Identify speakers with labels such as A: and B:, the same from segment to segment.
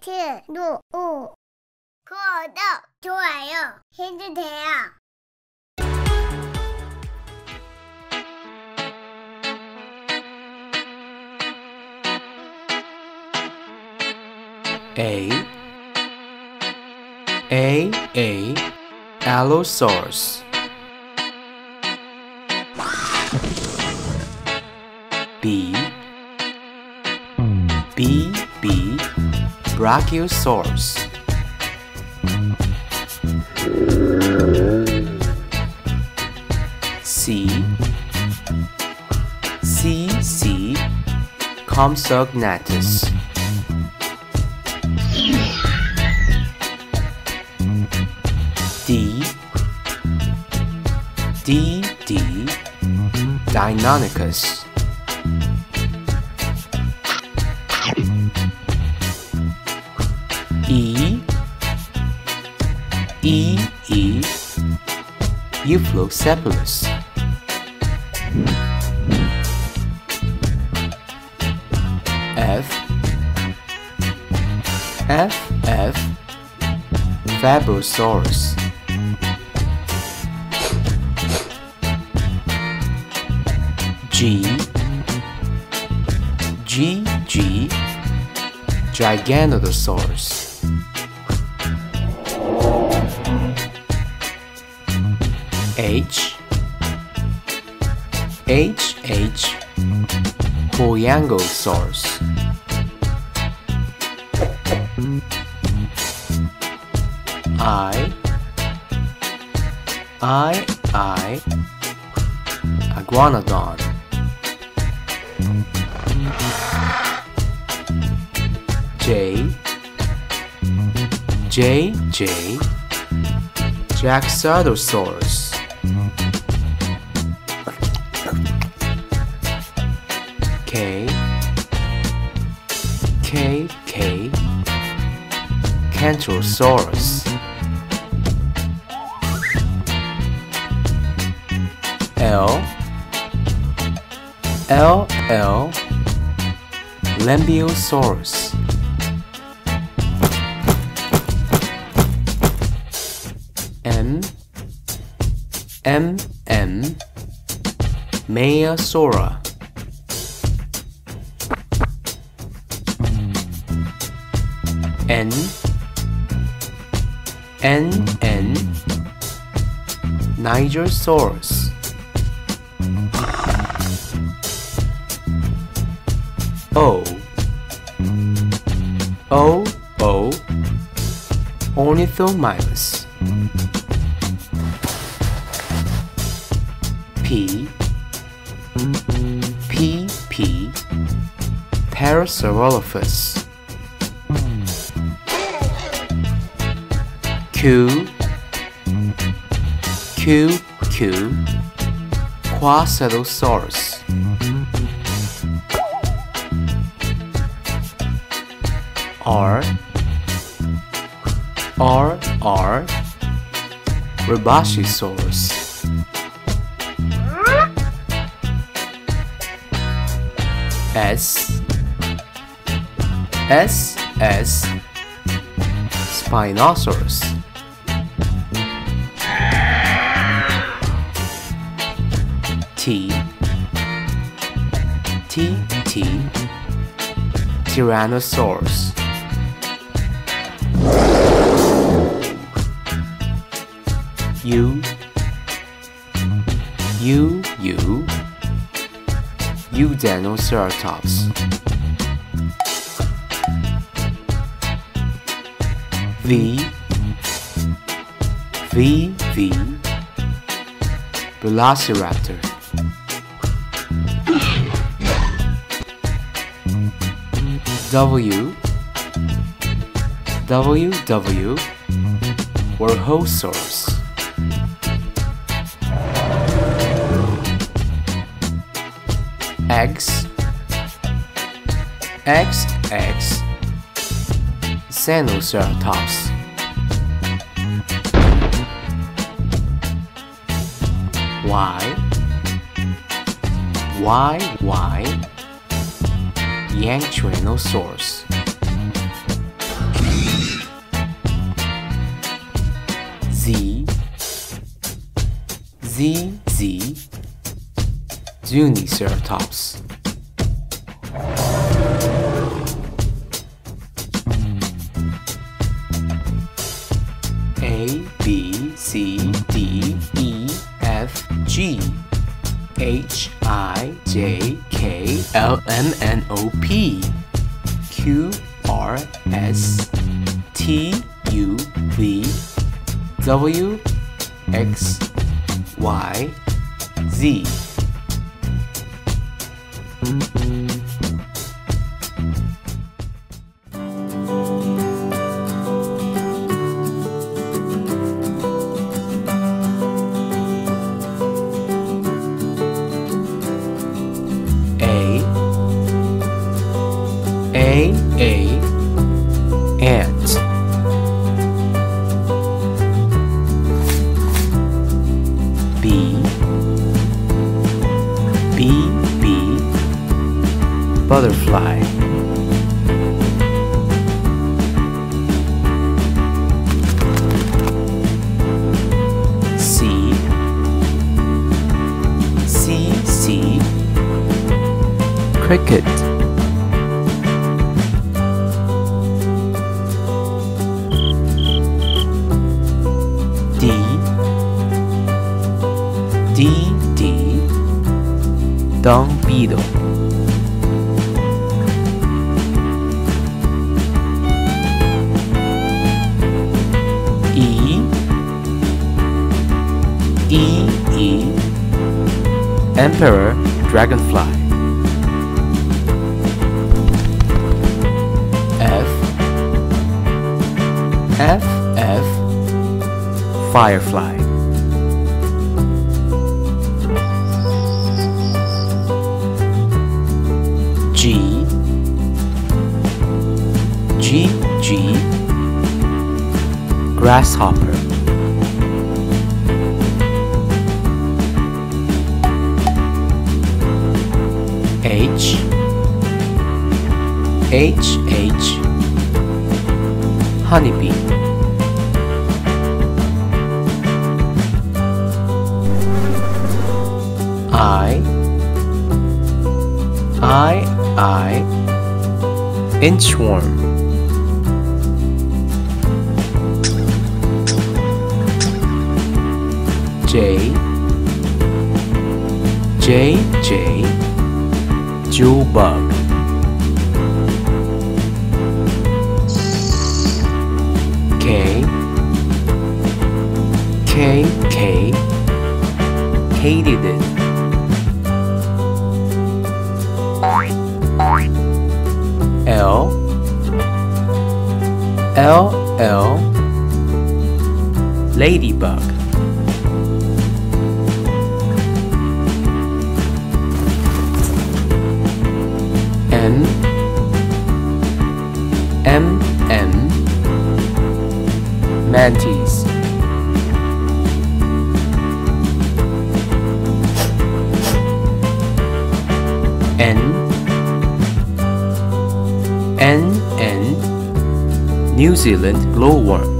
A: 트, 노, 오. 구독, 좋아요 해주세요.
B: A A A Allosaurus Brachiosaurus. C. C C. Compsognathus D. D D. Deinonychus Euoplocephalus F. F. F. Fabrosaurus G. G G. Giganotosaurus H H Huayangosaurus I I I Iguanodon. J J J Jaxartosaurus Kentrosaurus L. L. L. Lambeosaurus. M M. M Maiasaura N N N Nigersaurus O O O Ornithomimus P P P Parasaurolophus Q. Q Q. Quaesitosaurus R. R R. Rebbachisaurus S. S S. Spinosaurus Tyrannosaurus. U U U Udanoceratops V. V V. Velociraptor W W W Wuerhosaurus X X X Xenoceratops Y Y Y Yang source. Z. Z. Z. Zuniceratops M N O P emperor dragonfly. F. F F. Firefly. G. G G. Grasshopper H. H H. Honeybee. I. I I. Inchworm. J. J J Jewel bug K. K. K Katydid L. L. L. Ladybug M M M Mantis. N N N New Zealand glowworm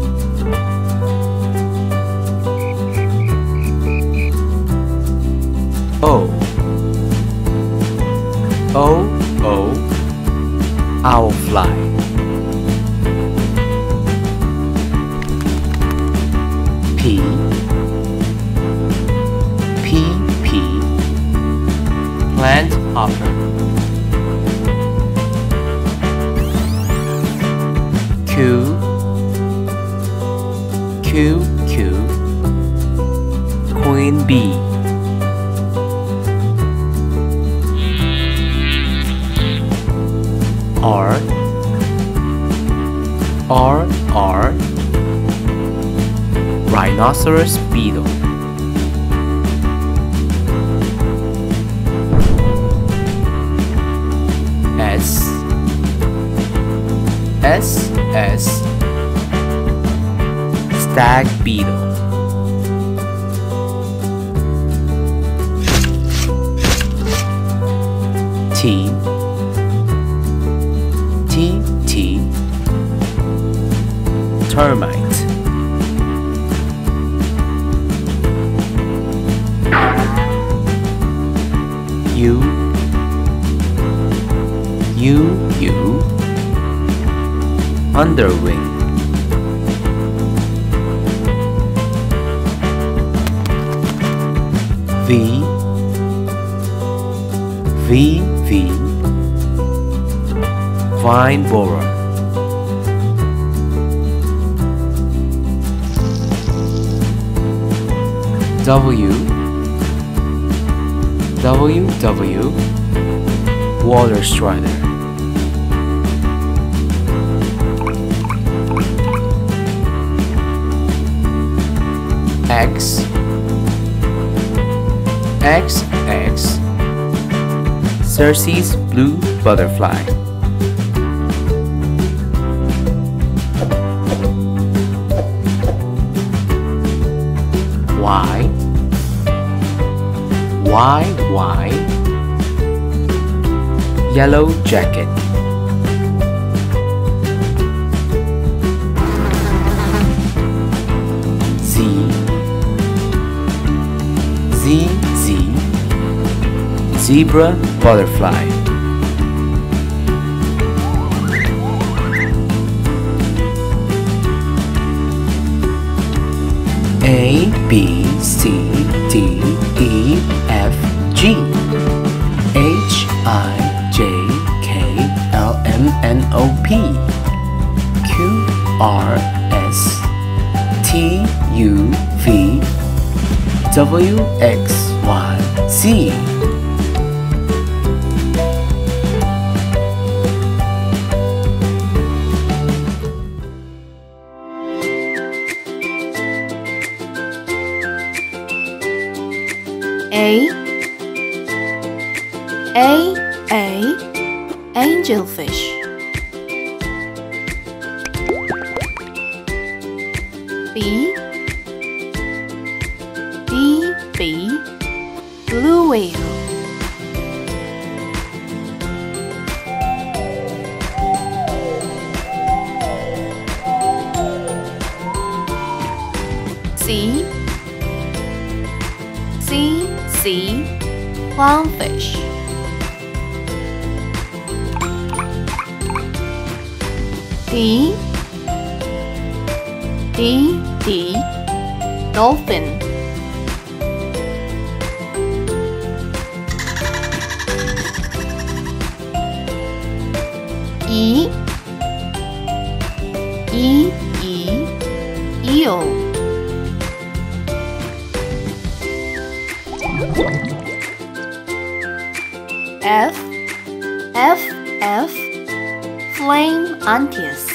B: R R R Rhinoceros beetle. S S S Stag beetle termite. You, you, you, underwing. V, V, V, vine borer. W W W water strider. X. X X. Xerces blue butterfly Y Y Yellow jacket. Z Z Z Zebra butterfly. A B R S T U V W X Y Z.
C: A eel F F F Flame Anthias.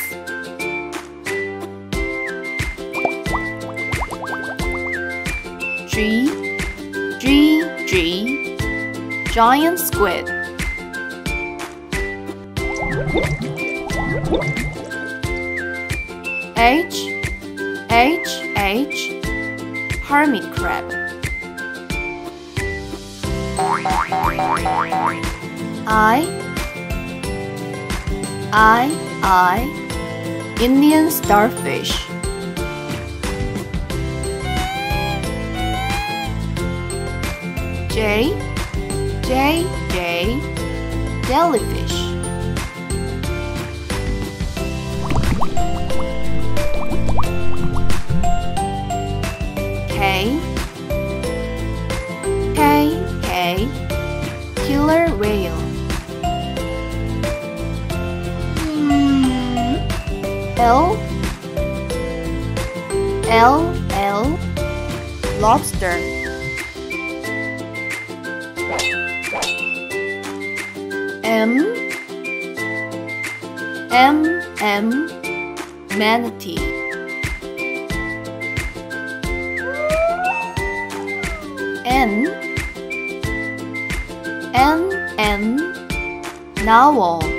C: G G G Giant Squid. H H H Hermit Crab. I I I Indian starfish. J J J jellyfish L L L lobster M M M manatee N N N narwhal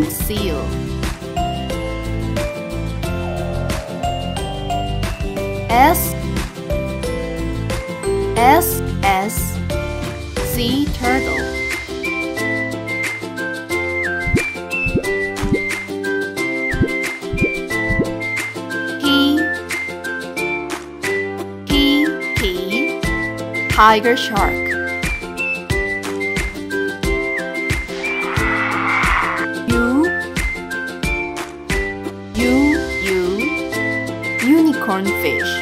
D: Ring seal. S. S. S. Sea turtle. P P P Tiger shark Fish.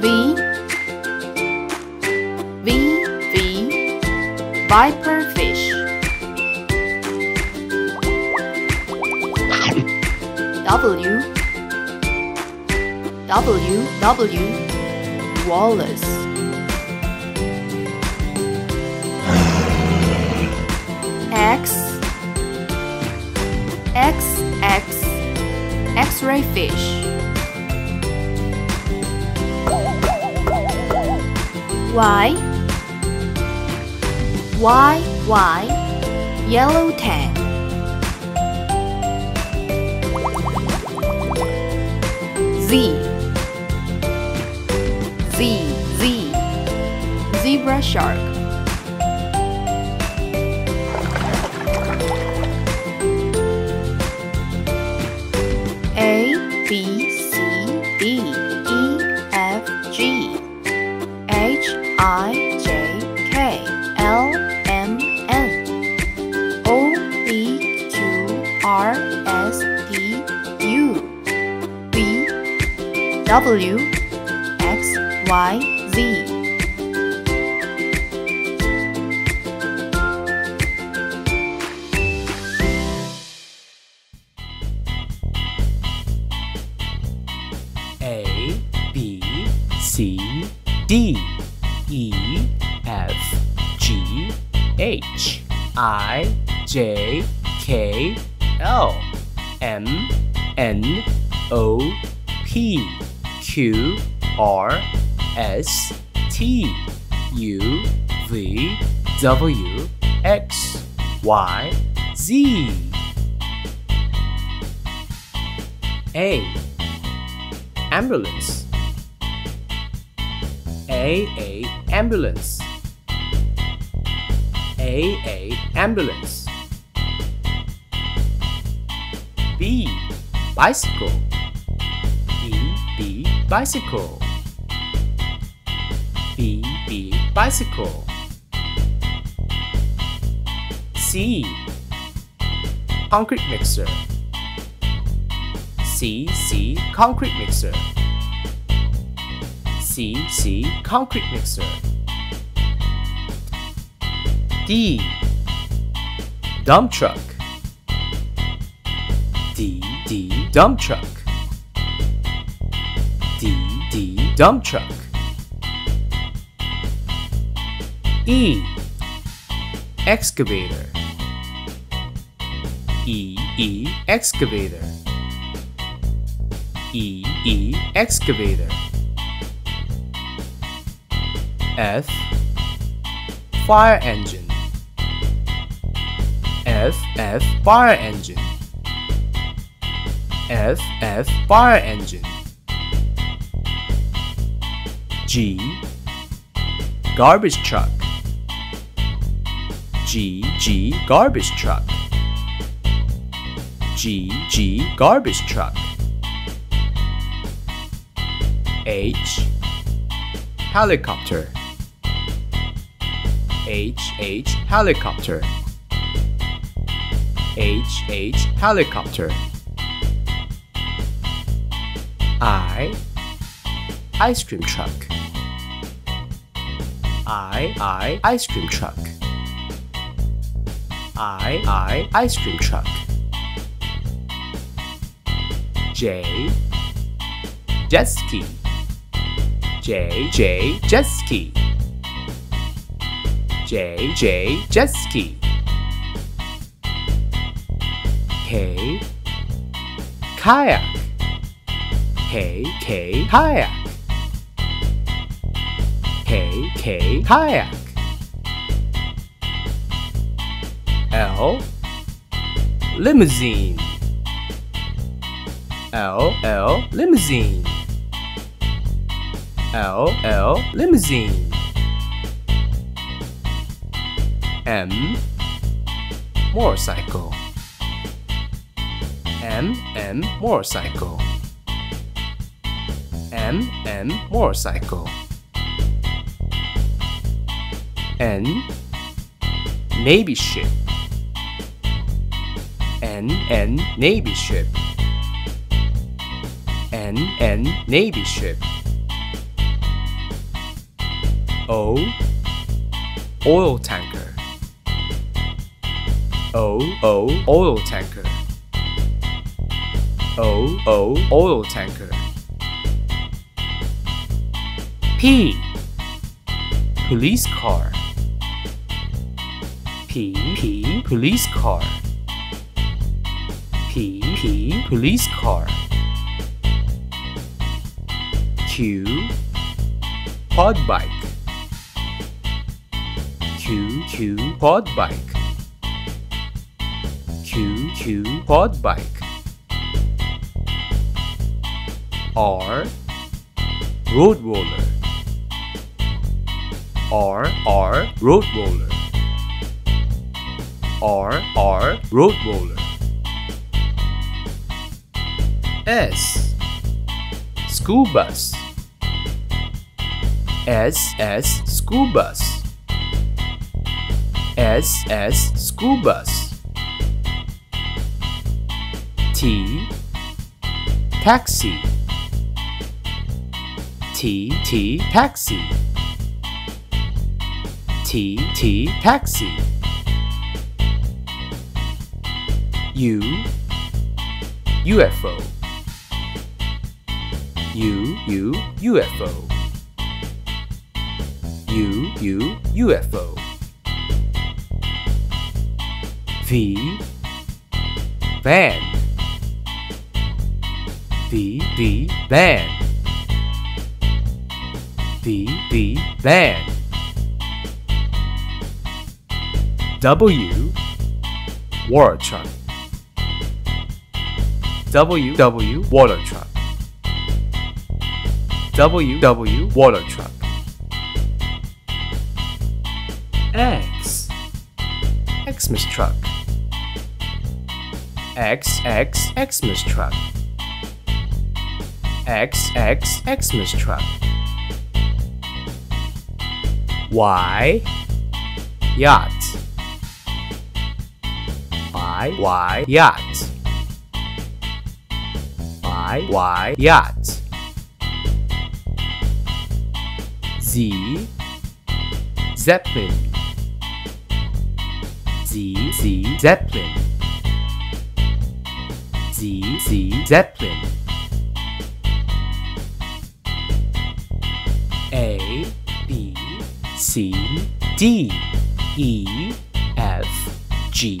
D: V. V. V. Viper fish. W. W. W. Wallace Fish. Y. Y Y Yellow tang Z. Z Z. Zebra shark W X Y Z.
B: A B C D E F G H I J K L M N O P Q R S T U V W X Y Z. A. Ambulance. A a ambulance. A a ambulance. B. Bicycle bicycle b b bicycle c concrete mixer C C concrete mixer. C C concrete mixer. D dump truck. D D dump truck. Dump truck. E excavator. E E excavator. E E excavator. F fire engine. F F fire engine. F F fire engine. G garbage truck. G G garbage truck. G G garbage truck. H helicopter H H helicopter H H helicopter I ice cream truck I I ice cream truck. I I ice cream truck. J jet ski. J J jet ski. J J jet ski. K kayak. K K kayak K K kayak. L limousine. L L limousine. L L limousine. M motorcycle. M M motorcycle. M M motorcycle N Navy ship. N N Navy ship. N N Navy ship. O oil tanker. O O oil tanker. O O oil tanker. P police car. P P police car. P P police car. Q quad bike. Q Q quad bike. Q Q quad bike. R road roller R R road roller. R R road roller. S school bus. S S school bus. S S school bus. T taxi. T T taxi T T taxi. U UFO U U UFO U U UFO V van V V van V V van W water truck W W water truck W W water truck X Xmas truck. X X Xmas truck. X X Xmas truck. Y yacht Y Y yacht. Y Y yacht. Z Zeppelin. Z Z Zeppelin. Z Z Zeppelin. A B C D E F G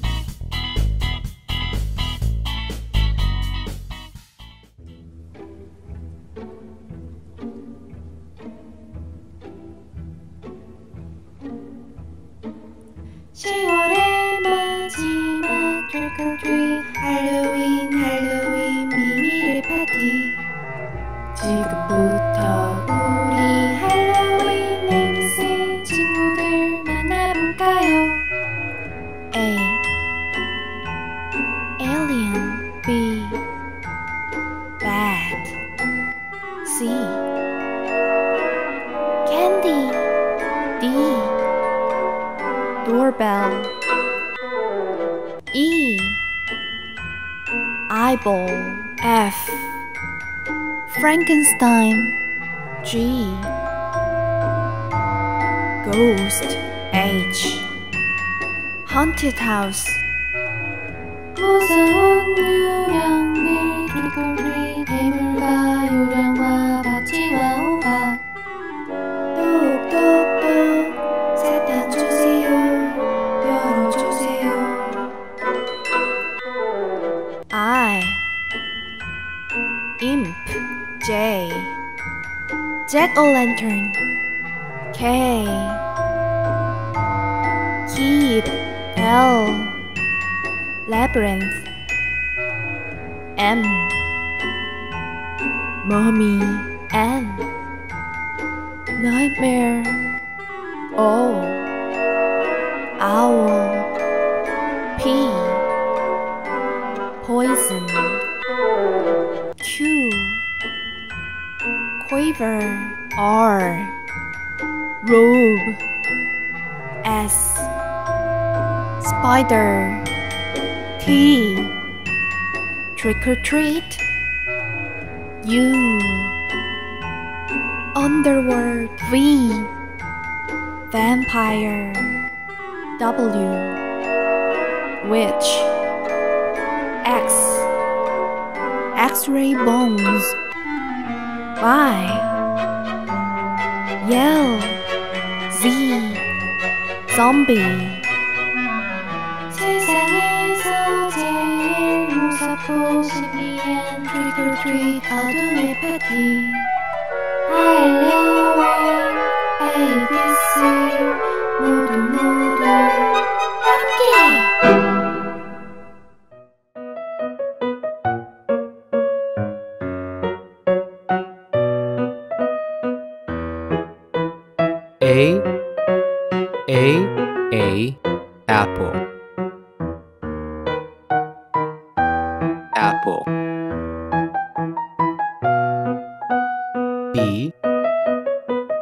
D: doorbell E. Eyeball. F. Frankenstein. G. Ghost. H. Haunted house. O' lantern. K. Keep. L. Labyrinth. M. Mommy. Quiver. R. Robe. S. Spider. T. Trick or treat. U. Underworld. V. Vampire. W. Witch. X. X-ray bones. Y. Yell. Z. Zombie.
E: 세상에서 제일 무섭고 신비한 트릭 or 트릿 어둠의 파티 알려와 ABC 모두 모두
B: apple. B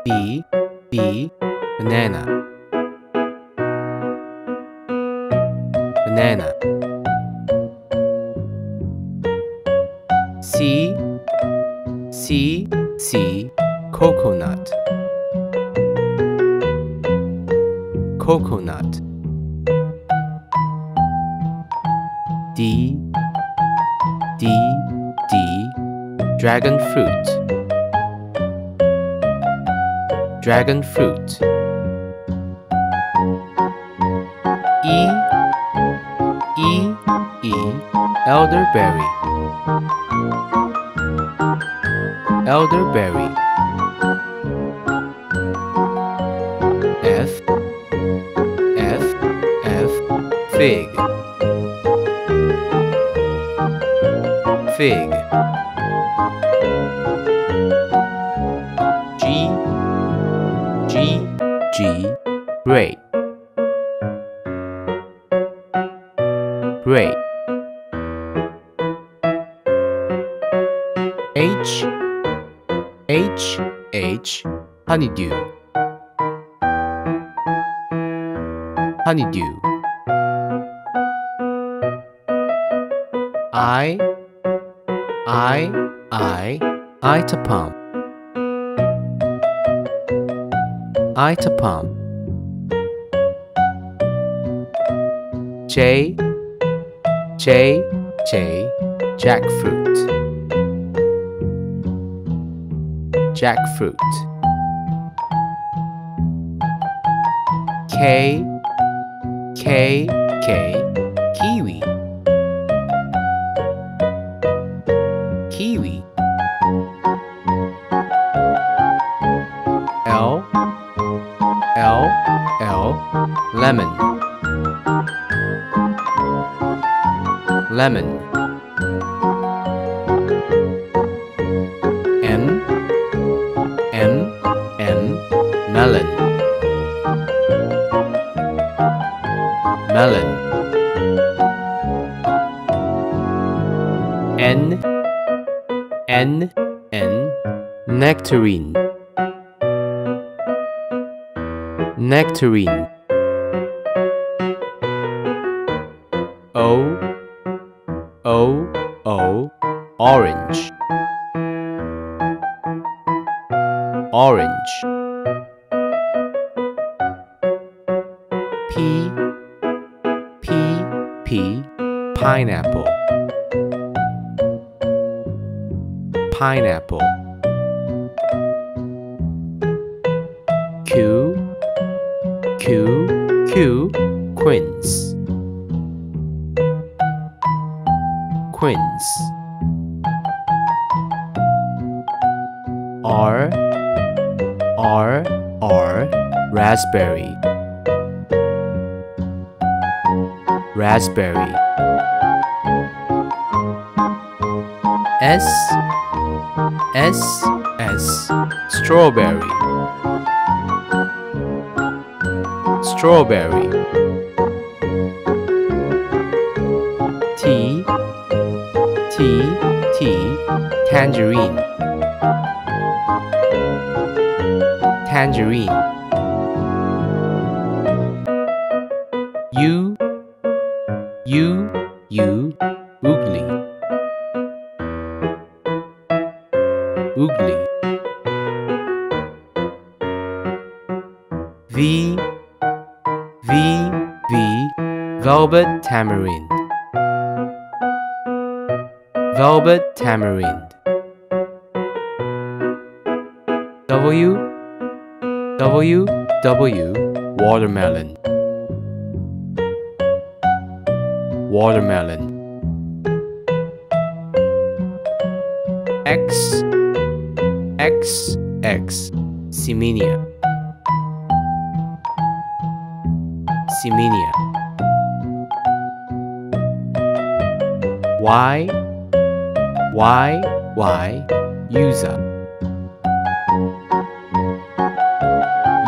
B: B B banana. Banana dragon fruit. Dragon fruit. E E E elderberry. Elderberry. F F F fig. Fig grape H H H honeydew honeydew I I I Itapum Itapum J J J jackfruit. Jackfruit. K K K lemon. M M M melon. Melon. N N N nectarine. Nectarine orange. Orange. P. P. P. Pineapple. Pineapple raspberry. Raspberry. S S S. Strawberry. Strawberry. T T T. Tangerine. Tangerine tamarind. Velvet tamarind. W W W watermelon. Watermelon. X X X Ximenia Ximenia Y Y Y Yuzu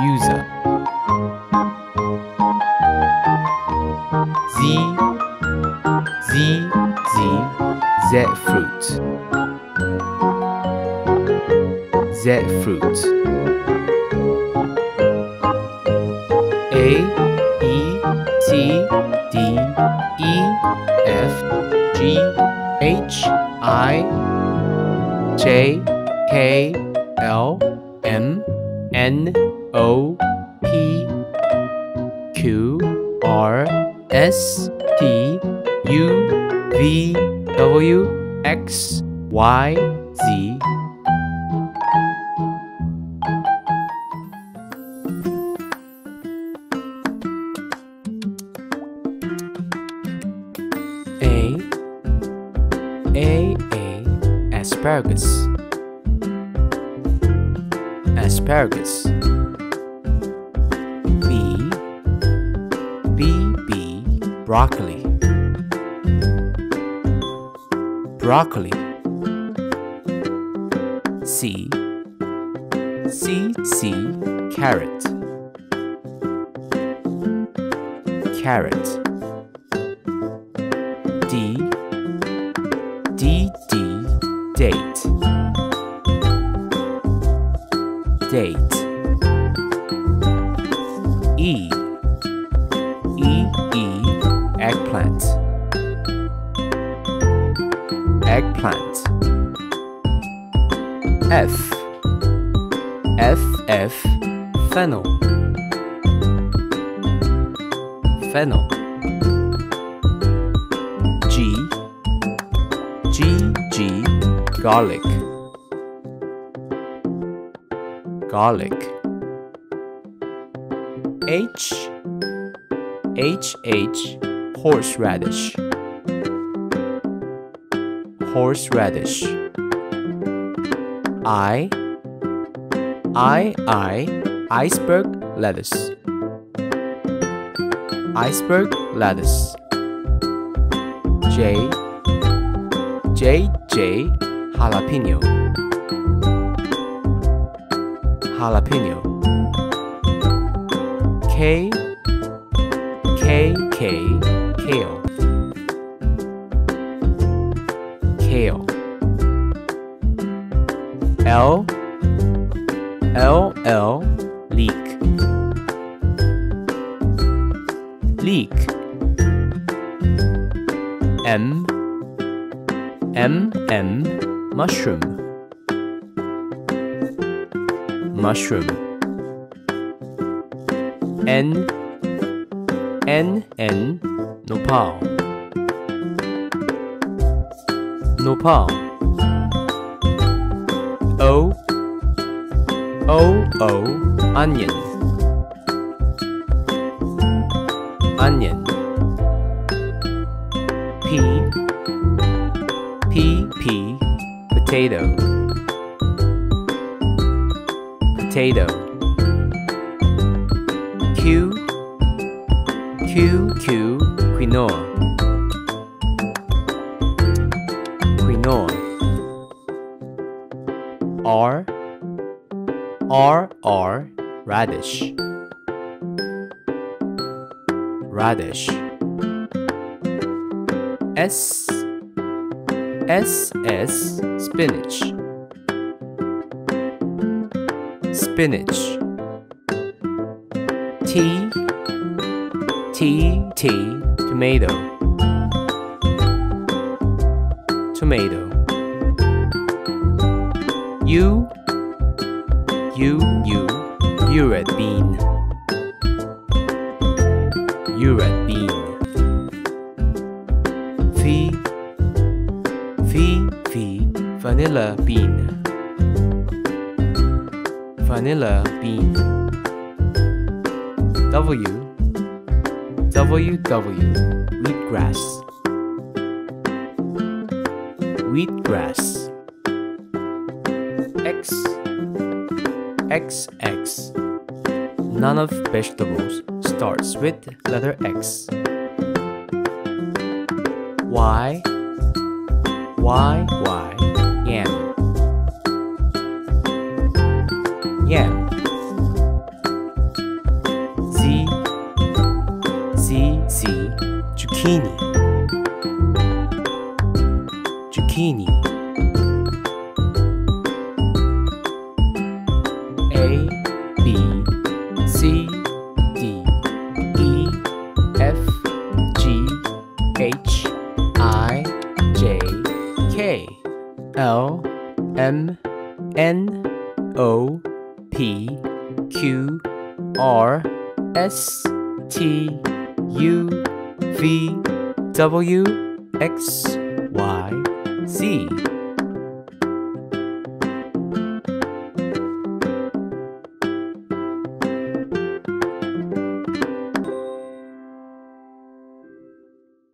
B: Yuzu Z Z Z Z fruit. Z fruit J broccoli. C. C. C. Carrot. Carrot garlic H H H horseradish. Horseradish. I I I iceberg lettuce. Iceberg lettuce. J J J jalapeno jalapeno. K K K kale. Kale. L L L leek. Leek. M M M mushroom mushroom. N N N Nopal Nopal O O O Onion. Potato. Q Q Q quinoa. Quinoa. R R R radish. Radish. S S S spinach spinach. T T T tomato. Tomato. U W wheatgrass. Wheatgrass. X. X X. None of vegetables starts with letter X. Y Y Y Martini. W